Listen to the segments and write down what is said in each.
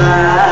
right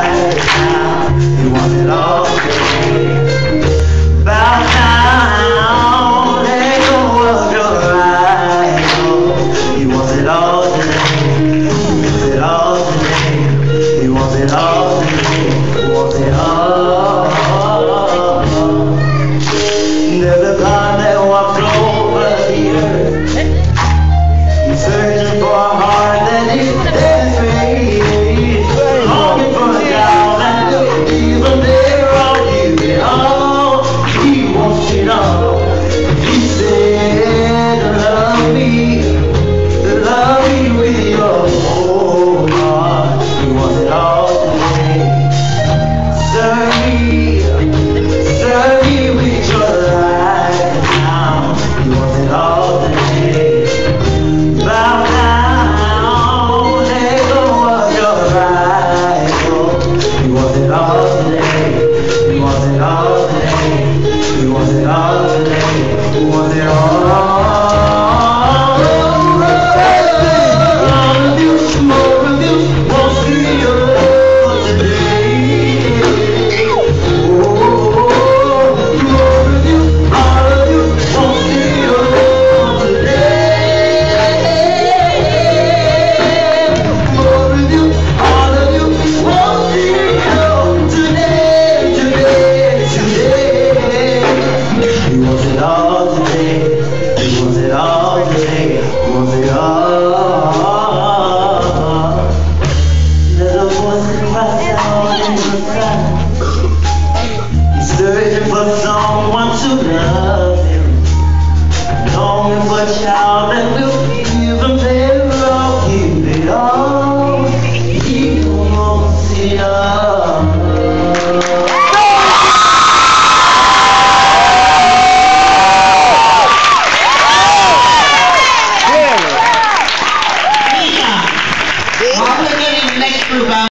all out in